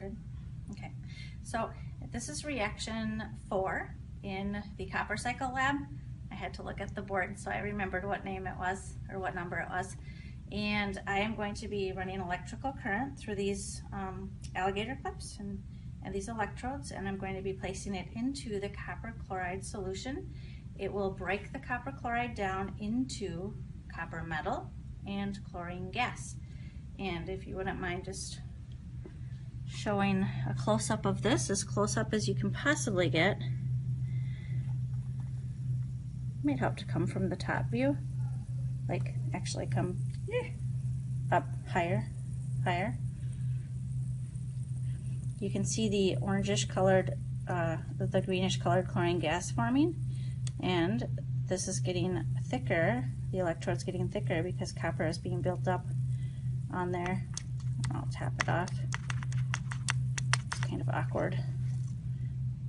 started. Okay, so this is reaction four in the copper cycle lab. I had to look at the board so I remembered what name it was or what number it was. And I am going to be running electrical current through these um, alligator clips and, and these electrodes and I'm going to be placing it into the copper chloride solution. It will break the copper chloride down into copper metal and chlorine gas. And if you wouldn't mind just showing a close-up of this, as close up as you can possibly get. Might help to come from the top view, like actually come eh, up higher, higher. You can see the orangish colored, uh, the greenish colored chlorine gas forming, and this is getting thicker, the electrode's getting thicker because copper is being built up on there. I'll tap it off kind of awkward.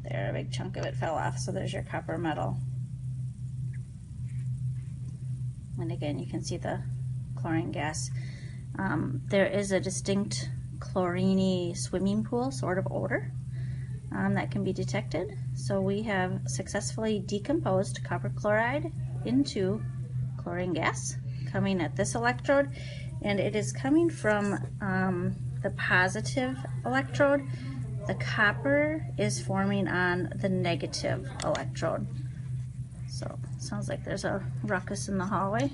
There, a big chunk of it fell off, so there's your copper metal. And again, you can see the chlorine gas. Um, there is a distinct chlorine swimming pool sort of odor um, that can be detected. So we have successfully decomposed copper chloride into chlorine gas coming at this electrode and it is coming from um, the positive electrode the copper is forming on the negative electrode. So sounds like there's a ruckus in the hallway.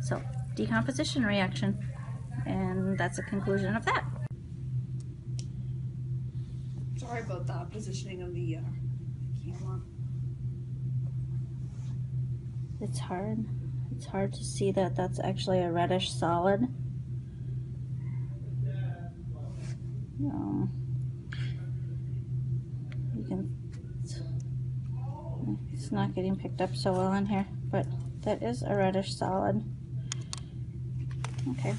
So decomposition reaction and that's the conclusion of that. Sorry about the positioning of the uh, camera. It's hard. It's hard to see that that's actually a reddish solid. Um, you can, it's not getting picked up so well in here, but that is a reddish solid. Okay.